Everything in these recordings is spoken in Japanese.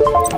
you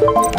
you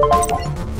you